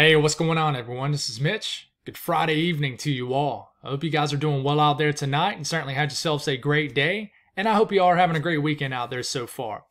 Hey, what's going on, everyone? This is Mitch. Good Friday evening to you all. I hope you guys are doing well out there tonight and certainly had yourselves a great day. And I hope you are having a great weekend out there so far.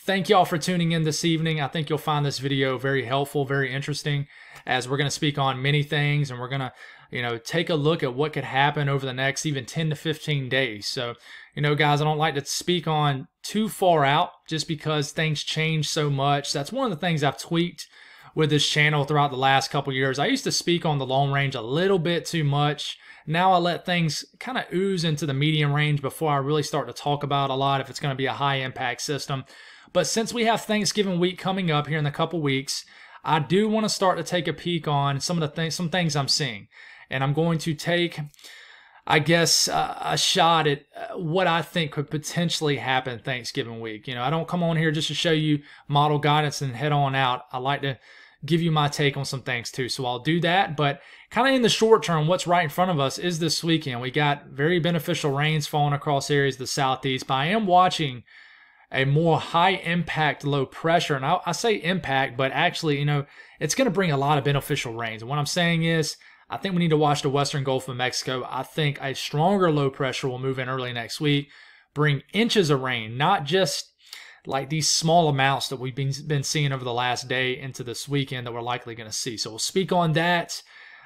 Thank you all for tuning in this evening. I think you'll find this video very helpful, very interesting, as we're going to speak on many things and we're going to, you know, take a look at what could happen over the next even 10 to 15 days. So, you know, guys, I don't like to speak on too far out just because things change so much. That's one of the things I've tweaked with this channel throughout the last couple years. I used to speak on the long range a little bit too much. Now I let things kind of ooze into the medium range before I really start to talk about a lot if it's going to be a high impact system. But since we have Thanksgiving week coming up here in a couple weeks, I do want to start to take a peek on some of the things, some things I'm seeing, and I'm going to take, I guess, uh, a shot at uh, what I think could potentially happen Thanksgiving week. You know, I don't come on here just to show you model guidance and head on out. I like to give you my take on some things too. So I'll do that. But kind of in the short term, what's right in front of us is this weekend. We got very beneficial rains falling across areas of the southeast, but I am watching a more high impact low pressure. And I, I say impact, but actually, you know, it's going to bring a lot of beneficial rains. And what I'm saying is, I think we need to watch the western Gulf of Mexico. I think a stronger low pressure will move in early next week, bring inches of rain, not just like these small amounts that we've been, been seeing over the last day into this weekend that we're likely going to see. So we'll speak on that.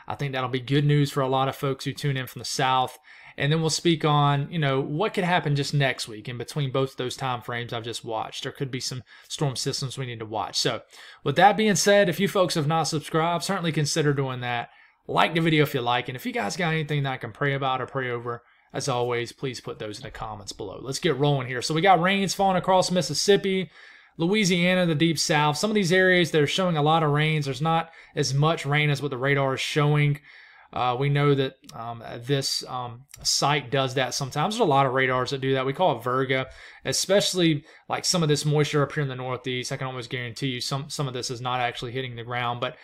I think that'll be good news for a lot of folks who tune in from the South. And then we'll speak on, you know, what could happen just next week in between both those time frames I've just watched. There could be some storm systems we need to watch. So, with that being said, if you folks have not subscribed, certainly consider doing that. Like the video if you like, and if you guys got anything that I can pray about or pray over, as always, please put those in the comments below. Let's get rolling here. So we got rains falling across Mississippi, Louisiana, the deep south. Some of these areas they're showing a lot of rains. There's not as much rain as what the radar is showing. Uh, we know that um, this um, site does that sometimes. There's a lot of radars that do that. We call it Virga, especially like some of this moisture up here in the Northeast. I can almost guarantee you some some of this is not actually hitting the ground. But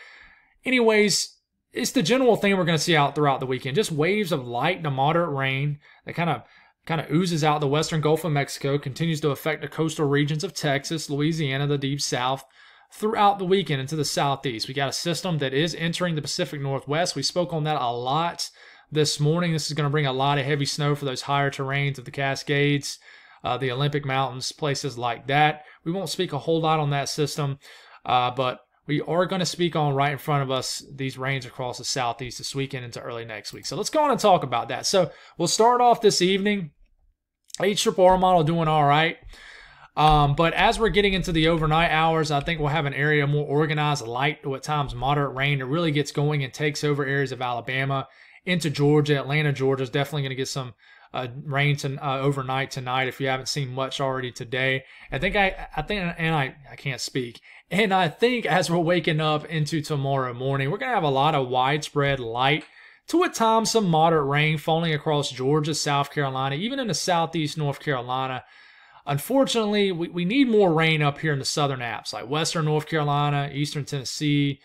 anyways, it's the general thing we're going to see out throughout the weekend. Just waves of light to moderate rain that kind of kind of oozes out the western Gulf of Mexico, continues to affect the coastal regions of Texas, Louisiana, the deep south throughout the weekend into the southeast. We got a system that is entering the Pacific Northwest. We spoke on that a lot this morning. This is going to bring a lot of heavy snow for those higher terrains of the Cascades, uh, the Olympic Mountains, places like that. We won't speak a whole lot on that system, uh, but we are going to speak on right in front of us these rains across the southeast this weekend into early next week. So let's go on and talk about that. So we'll start off this evening. H triple R model doing all right. Um, but as we're getting into the overnight hours, I think we'll have an area more organized, light to at times moderate rain that really gets going and takes over areas of Alabama into Georgia. Atlanta, Georgia is definitely going to get some uh, rain to, uh, overnight tonight. If you haven't seen much already today, I think I, I think, and I, I can't speak. And I think as we're waking up into tomorrow morning, we're gonna have a lot of widespread light to at times some moderate rain falling across Georgia, South Carolina, even in the southeast North Carolina. Unfortunately, we, we need more rain up here in the southern apps, like western North Carolina, eastern Tennessee,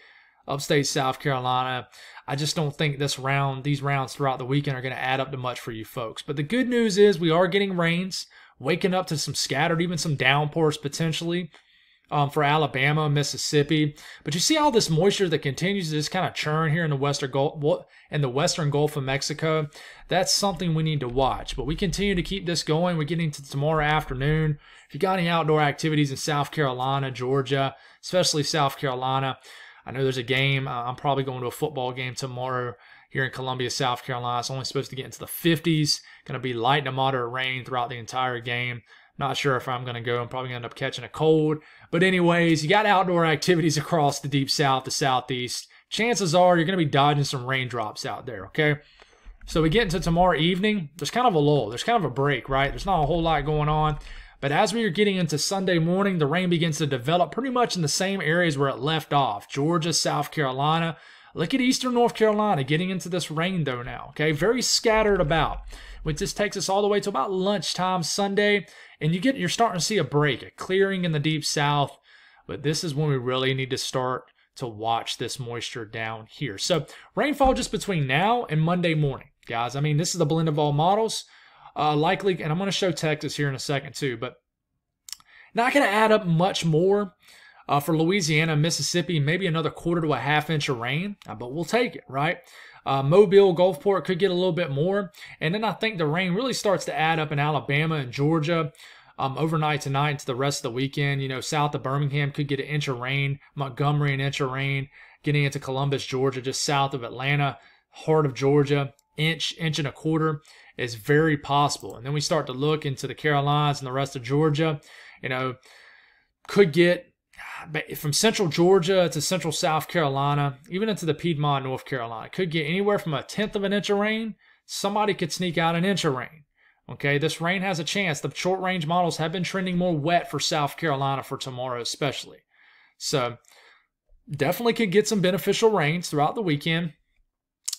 upstate South Carolina. I just don't think this round, these rounds throughout the weekend are going to add up to much for you folks. But the good news is we are getting rains, waking up to some scattered, even some downpours potentially um, for Alabama, Mississippi. But you see all this moisture that continues to just kind of churn here in the western Gulf, in the western Gulf of Mexico. That's something we need to watch. But we continue to keep this going. We're getting to tomorrow afternoon. If you got any outdoor activities in South Carolina, Georgia, especially South Carolina, I know there's a game. Uh, I'm probably going to a football game tomorrow here in Columbia, South Carolina. It's only supposed to get into the 50s. Going to be light to moderate rain throughout the entire game. Not sure if I'm going to go. I'm probably going to end up catching a cold. But, anyways, you got outdoor activities across the deep south, the southeast. Chances are you're going to be dodging some raindrops out there, okay? So, we get into tomorrow evening. There's kind of a lull. There's kind of a break, right? There's not a whole lot going on. But as we are getting into Sunday morning, the rain begins to develop pretty much in the same areas where it left off Georgia, South Carolina. Look at Eastern North Carolina getting into this rain, though, now, okay? Very scattered about which just takes us all the way to about lunchtime Sunday, and you get you're starting to see a break, a clearing in the deep south. But this is when we really need to start to watch this moisture down here. So rainfall just between now and Monday morning, guys. I mean, this is the blend of all models. Uh, likely, and I'm going to show Texas here in a second too, but not going to add up much more. Uh, for Louisiana, Mississippi, maybe another quarter to a half inch of rain, uh, but we'll take it, right? Uh, Mobile, Gulfport could get a little bit more. And then I think the rain really starts to add up in Alabama and Georgia um, overnight tonight into the rest of the weekend. You know, south of Birmingham could get an inch of rain, Montgomery, an inch of rain, getting into Columbus, Georgia, just south of Atlanta, heart of Georgia, inch, inch and a quarter is very possible. And then we start to look into the Carolinas and the rest of Georgia. You know, could get from central Georgia to central South Carolina, even into the Piedmont, North Carolina, could get anywhere from a tenth of an inch of rain. Somebody could sneak out an inch of rain. Okay, this rain has a chance. The short range models have been trending more wet for South Carolina for tomorrow, especially. So, definitely could get some beneficial rains throughout the weekend.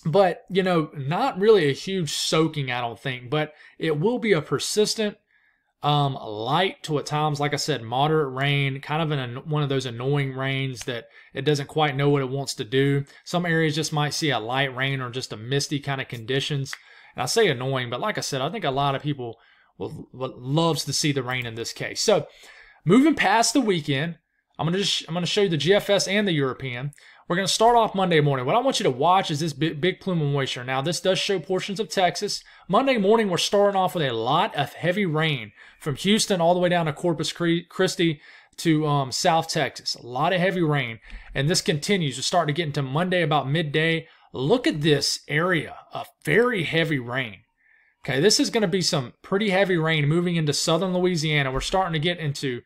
But, you know, not really a huge soaking, I don't think, but it will be a persistent um, light to at times, like I said, moderate rain, kind of an, one of those annoying rains that it doesn't quite know what it wants to do. Some areas just might see a light rain or just a misty kind of conditions. And I say annoying, but like I said, I think a lot of people will, will loves to see the rain in this case. So moving past the weekend, I'm gonna just I'm gonna show you the GFS and the European. We're going to start off Monday morning. What I want you to watch is this big, big plume of moisture. Now, this does show portions of Texas. Monday morning, we're starting off with a lot of heavy rain from Houston all the way down to Corpus Christi to um, South Texas. A lot of heavy rain. And this continues. We're starting to get into Monday about midday. Look at this area of very heavy rain. Okay, this is going to be some pretty heavy rain moving into southern Louisiana. We're starting to get into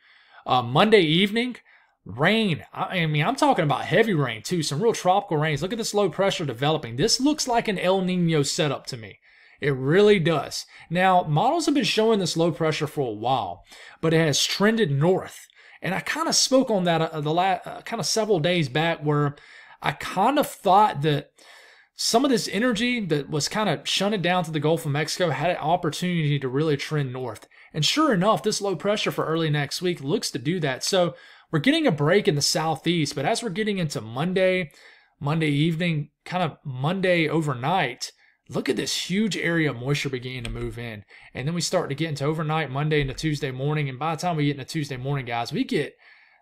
uh, Monday evening Rain. I mean, I'm talking about heavy rain too, some real tropical rains. Look at this low pressure developing. This looks like an El Nino setup to me. It really does. Now, models have been showing this low pressure for a while, but it has trended north. And I kind of spoke on that uh, the last uh, kind of several days back where I kind of thought that some of this energy that was kind of shunted down to the Gulf of Mexico had an opportunity to really trend north. And sure enough, this low pressure for early next week looks to do that. So we're getting a break in the southeast, but as we're getting into Monday, Monday evening, kind of Monday overnight, look at this huge area of moisture beginning to move in. And then we start to get into overnight, Monday into Tuesday morning. And by the time we get into Tuesday morning, guys, we get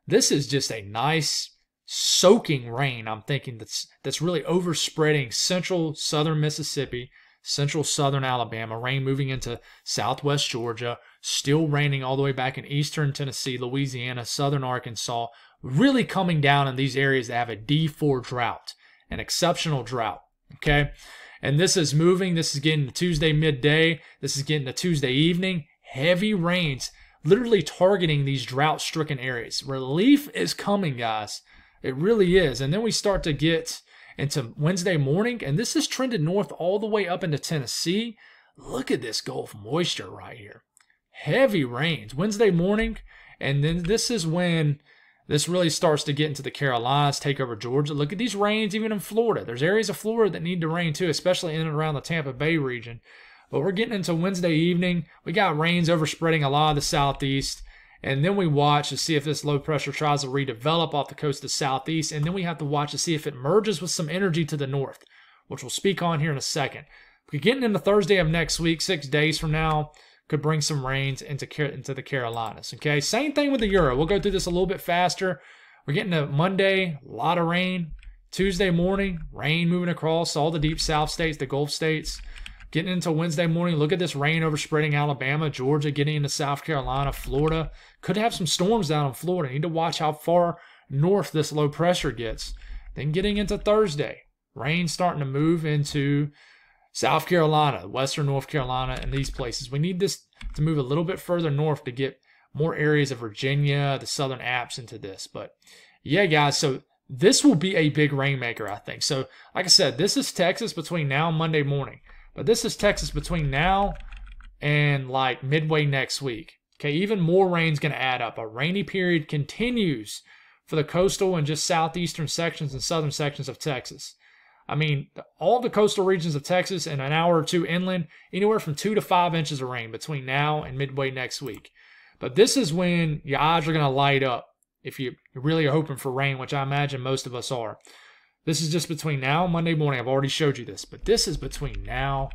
this is just a nice soaking rain. I'm thinking that's that's really overspreading central southern Mississippi, central southern Alabama, rain moving into southwest Georgia, still raining all the way back in eastern Tennessee, Louisiana, southern Arkansas, really coming down in these areas that have a D4 drought, an exceptional drought. Okay. And this is moving. This is getting to Tuesday midday. This is getting to Tuesday evening. Heavy rains, literally targeting these drought stricken areas. Relief is coming, guys. It really is. And then we start to get into Wednesday morning, and this is trended north all the way up into Tennessee. Look at this Gulf moisture right here heavy rains Wednesday morning, and then this is when this really starts to get into the Carolinas, take over Georgia. Look at these rains even in Florida. There's areas of Florida that need to rain too, especially in and around the Tampa Bay region. But we're getting into Wednesday evening. We got rains overspreading a lot of the southeast. And then we watch to see if this low pressure tries to redevelop off the coast of the southeast. And then we have to watch to see if it merges with some energy to the north, which we'll speak on here in a second. We're getting into Thursday of next week, six days from now could bring some rains into into the Carolinas. Okay, same thing with the Euro. We'll go through this a little bit faster. We're getting to Monday, a lot of rain. Tuesday morning, rain moving across all the deep South states, the Gulf states. Getting into Wednesday morning, look at this rain overspreading Alabama, Georgia, getting into South Carolina, Florida. Could have some storms down in Florida. Need to watch how far north this low pressure gets. Then getting into Thursday, rain starting to move into South Carolina, Western North Carolina, and these places. We need this to move a little bit further north to get more areas of Virginia, the Southern Apps into this. But yeah, guys, so this will be a big rainmaker, I think. So, like I said, this is Texas between now and Monday morning. But this is Texas between now and like midway next week. Okay, even more rain's going to add up. A rainy period continues for the coastal and just southeastern sections and southern sections of Texas. I mean, all the coastal regions of Texas and an hour or two inland, anywhere from two to five inches of rain between now and midway next week. But this is when your eyes are going to light up if you really are hoping for rain, which I imagine most of us are. This is just between now and Monday morning. I've already showed you this, but this is between now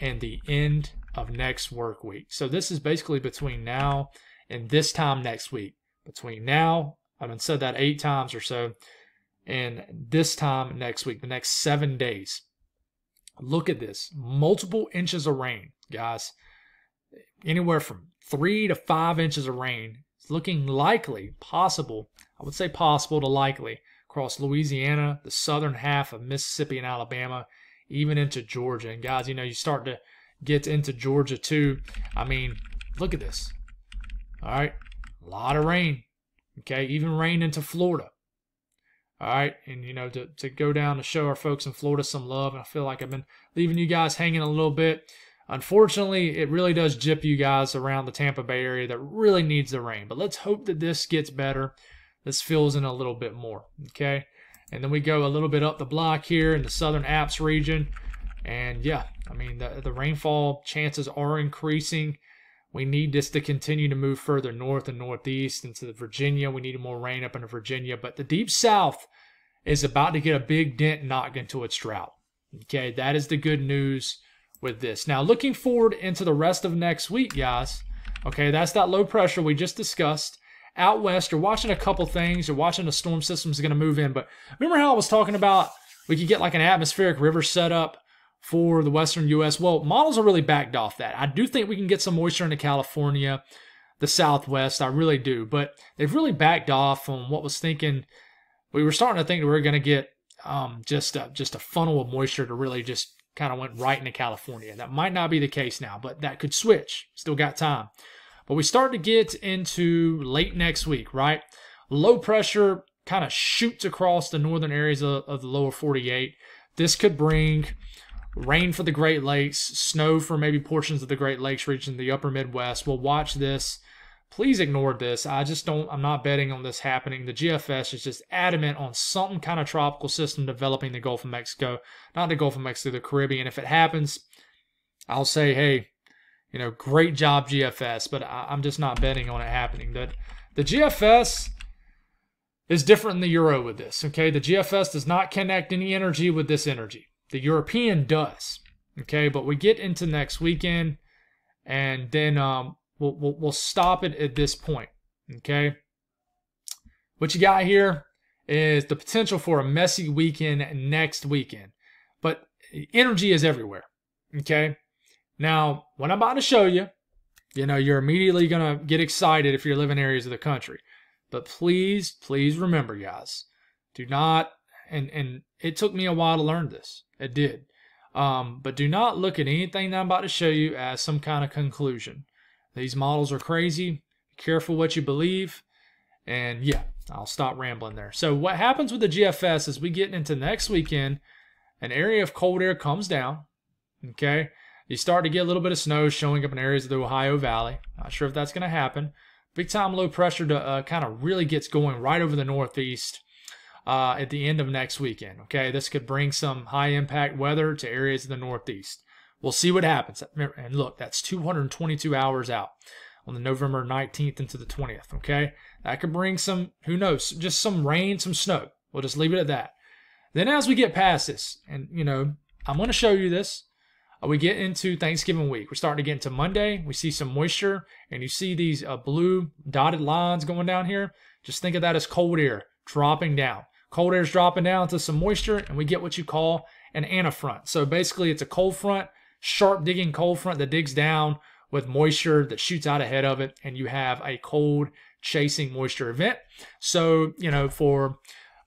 and the end of next work week. So this is basically between now and this time next week. Between now I've been said that eight times or so. And this time next week, the next seven days, look at this multiple inches of rain, guys. Anywhere from three to five inches of rain. It's looking likely, possible, I would say possible to likely, across Louisiana, the southern half of Mississippi and Alabama, even into Georgia. And guys, you know, you start to get into Georgia too. I mean, look at this. All right, a lot of rain. Okay, even rain into Florida. All right, and you know, to, to go down to show our folks in Florida some love. And I feel like I've been leaving you guys hanging a little bit. Unfortunately, it really does jip you guys around the Tampa Bay area that really needs the rain. But let's hope that this gets better. This fills in a little bit more. Okay. And then we go a little bit up the block here in the southern Apps region. And yeah, I mean, the, the rainfall chances are increasing. We need this to continue to move further north and northeast into the Virginia. We need more rain up into Virginia. But the deep south is about to get a big dent knocked into its drought. Okay, that is the good news with this. Now, looking forward into the rest of next week, guys. Okay, that's that low pressure we just discussed. Out west, you're watching a couple things. You're watching the storm system's going to move in. But remember how I was talking about we could get like an atmospheric river set up for the western U.S. Well, models are really backed off that. I do think we can get some moisture into California, the Southwest. I really do, but they've really backed off on what was thinking. We were starting to think we were going to get um, just a, just a funnel of moisture to really just kind of went right into California. That might not be the case now, but that could switch. Still got time. But we start to get into late next week, right? Low pressure kind of shoots across the northern areas of, of the lower 48. This could bring rain for the Great Lakes, snow for maybe portions of the Great Lakes region, the upper Midwest. We'll watch this. Please ignore this. I just don't, I'm not betting on this happening. The GFS is just adamant on some kind of tropical system developing the Gulf of Mexico, not the Gulf of Mexico, the Caribbean. If it happens, I'll say, hey, you know, great job, GFS, but I, am just not betting on it happening. That the GFS is different than the Euro with this, okay? The GFS does not connect any energy with this energy. The European does. Okay, but we get into next weekend, and then um, we'll, we'll, we'll stop it at this point. Okay, what you got here is the potential for a messy weekend next weekend, but energy is everywhere. Okay, now what I'm about to show you, you know, you're immediately gonna get excited if you're living areas of the country, but please, please remember, guys, do not and and it took me a while to learn this. It did. Um, but do not look at anything that I'm about to show you as some kind of conclusion. These models are crazy. Be careful what you believe. And yeah, I'll stop rambling there. So what happens with the GFS is we get into next weekend, an area of cold air comes down. Okay. You start to get a little bit of snow showing up in areas of the Ohio Valley. Not sure if that's going to happen. Big time low pressure to uh, kind of really gets going right over the Northeast uh, at the end of next weekend. Okay, this could bring some high impact weather to areas of the Northeast. We'll see what happens. And look, that's 222 hours out on the November 19th into the 20th. Okay, that could bring some, who knows, just some rain, some snow. We'll just leave it at that. Then as we get past this, and you know, I'm going to show you this. Uh, we get into Thanksgiving week. We're starting to get into Monday. We see some moisture, and you see these uh, blue dotted lines going down here. Just think of that as cold air dropping down. Cold air is dropping down to some moisture, and we get what you call an anafront. So basically, it's a cold front, sharp digging cold front that digs down with moisture that shoots out ahead of it, and you have a cold chasing moisture event. So, you know, for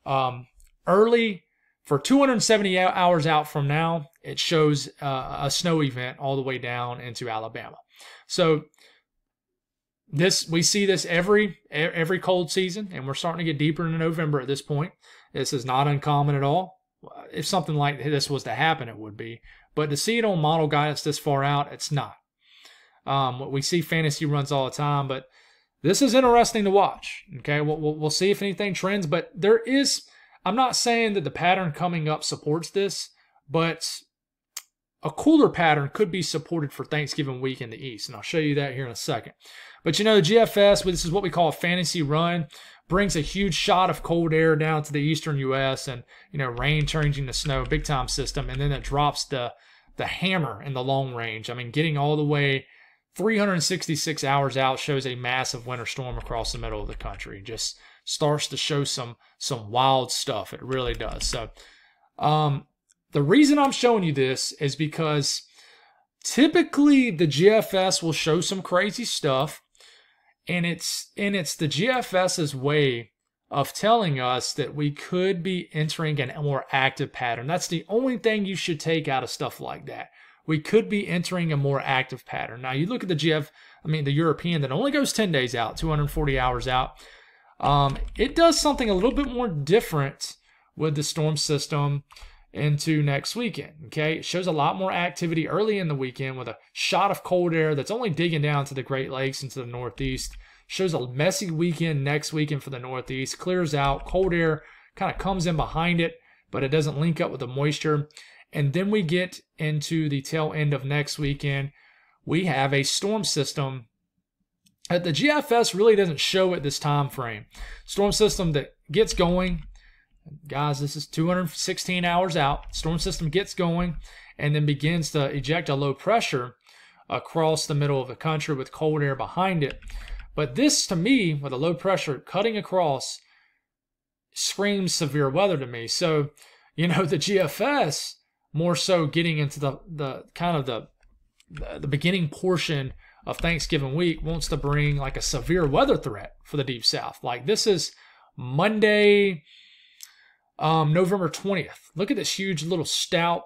um, early, for 270 hours out from now, it shows uh, a snow event all the way down into Alabama. So, this we see this every every cold season, and we're starting to get deeper into November at this point. This is not uncommon at all. If something like this was to happen, it would be. But to see it on model guidance this far out, it's not. Um, we see fantasy runs all the time, but this is interesting to watch. Okay, we'll, we'll, we'll see if anything trends, but there is. I'm not saying that the pattern coming up supports this, but a cooler pattern could be supported for Thanksgiving week in the East, and I'll show you that here in a second. But you know, GFS, this is what we call a fantasy run, brings a huge shot of cold air down to the eastern U.S. and you know, rain changing to snow, big time system, and then it drops the the hammer in the long range. I mean, getting all the way 366 hours out shows a massive winter storm across the middle of the country. Just starts to show some some wild stuff. It really does. So, um, the reason I'm showing you this is because typically the GFS will show some crazy stuff, and it's and it's the GFS's way of telling us that we could be entering a more active pattern. That's the only thing you should take out of stuff like that. We could be entering a more active pattern. Now you look at the GF, I mean the European that only goes 10 days out, 240 hours out. Um, it does something a little bit more different with the storm system into next weekend. Okay, it shows a lot more activity early in the weekend with a shot of cold air that's only digging down to the Great Lakes into the Northeast. Shows a messy weekend next weekend for the Northeast. Clears out, cold air kind of comes in behind it, but it doesn't link up with the moisture. And then we get into the tail end of next weekend. We have a storm system uh, the GFS really doesn't show at this time frame. Storm system that gets going, guys, this is 216 hours out. Storm system gets going and then begins to eject a low pressure across the middle of the country with cold air behind it. But this, to me, with a low pressure cutting across, screams severe weather to me. So, you know, the GFS more so getting into the the kind of the the beginning portion of Thanksgiving week wants to bring like a severe weather threat for the deep south. Like this is Monday, um, November 20th. Look at this huge little stout,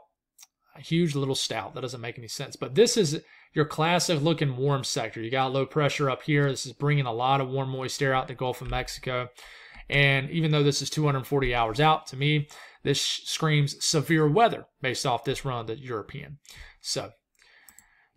huge little stout. That doesn't make any sense. But this is your classic looking warm sector. You got low pressure up here. This is bringing a lot of warm, moist air out the Gulf of Mexico. And even though this is 240 hours out, to me, this screams severe weather based off this run of the European. So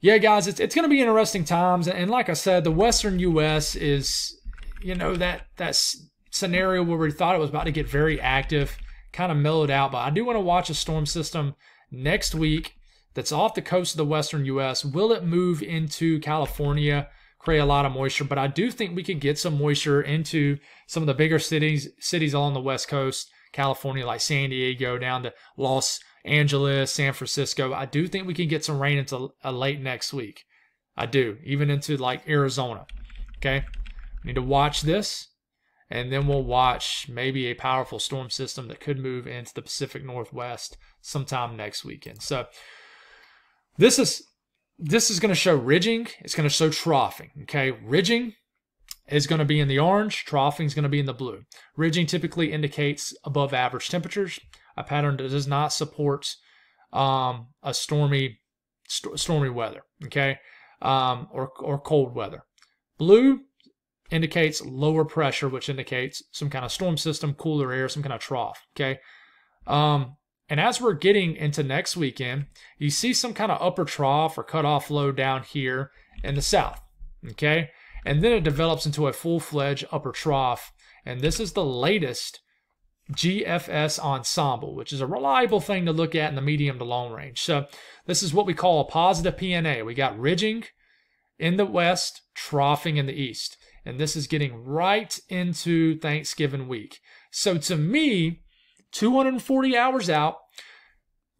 yeah, guys, it's it's going to be interesting times, and like I said, the Western U.S. is, you know, that that scenario where we thought it was about to get very active, kind of mellowed out. But I do want to watch a storm system next week that's off the coast of the Western U.S. Will it move into California? create a lot of moisture, but I do think we could get some moisture into some of the bigger cities cities along the west coast, California, like San Diego, down to Los Angeles, San Francisco. I do think we can get some rain into a late next week. I do, even into like Arizona. Okay. Need to watch this, and then we'll watch maybe a powerful storm system that could move into the Pacific Northwest sometime next weekend. So this is this is going to show ridging. It's going to show troughing. Okay, ridging is going to be in the orange. Troughing is going to be in the blue. Ridging typically indicates above average temperatures a pattern that does not support um, a stormy st- stormy weather, okay, um, or or cold weather. Blue indicates lower pressure, which indicates some kind of storm system, cooler air, some kind of trough, okay. Um, and as we're getting into next weekend, you see some kind of upper trough or cutoff low down here in the south, okay, and then it develops into a full fledged upper trough, and this is the latest GFS ensemble, which is a reliable thing to look at in the medium to long range. So this is what we call a positive PNA. We got ridging in the west, troughing in the east. And this is getting right into Thanksgiving week. So to me, 240 hours out,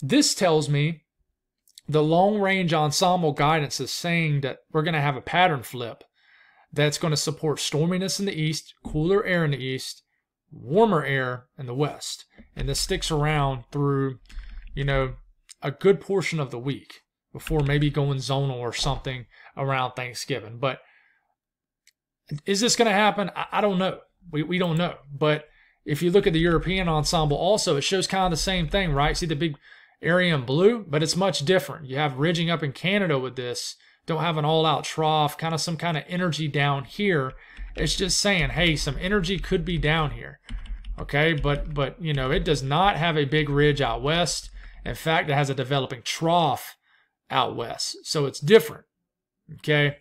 this tells me the long range ensemble guidance is saying that we're going to have a pattern flip that's going to support storminess in the east, cooler air in the east, warmer air in the west. And this sticks around through, you know, a good portion of the week before maybe going zonal or something around Thanksgiving. But is this going to happen? I, I don't know. We, we don't know. But if you look at the European ensemble also, it shows kind of the same thing, right? See the big area in blue, but it's much different. You have ridging up in Canada with this. Don't have an all out trough, kind of some kind of energy down here it's just saying, hey, some energy could be down here. Okay, but but you know, it does not have a big ridge out west. In fact, it has a developing trough out west. So it's different. Okay.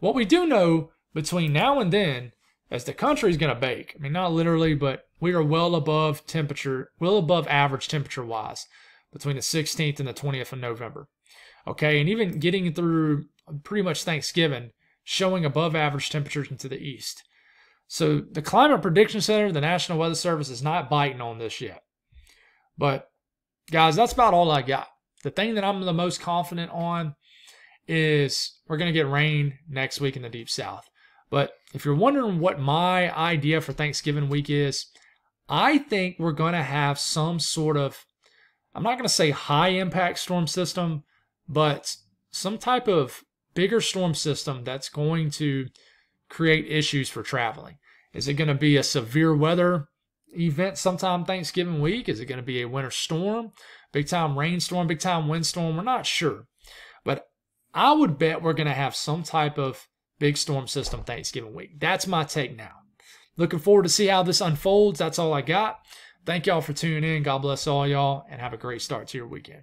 What we do know between now and then as the country is going to bake. I mean, not literally, but we are well above temperature, well above average temperature wise between the 16th and the 20th of November. Okay. And even getting through pretty much Thanksgiving, showing above average temperatures into the east. So the Climate Prediction Center, the National Weather Service, is not biting on this yet. But guys, that's about all I got. The thing that I'm the most confident on is we're going to get rain next week in the deep south. But if you're wondering what my idea for Thanksgiving week is, I think we're going to have some sort of, I'm not going to say high impact storm system, but some type of bigger storm system that's going to create issues for traveling. Is it going to be a severe weather event sometime Thanksgiving week? Is it going to be a winter storm, big time rainstorm, big time windstorm? We're not sure. But I would bet we're going to have some type of big storm system Thanksgiving week. That's my take now. Looking forward to see how this unfolds. That's all I got. Thank y'all for tuning in. God bless all y'all and have a great start to your weekend.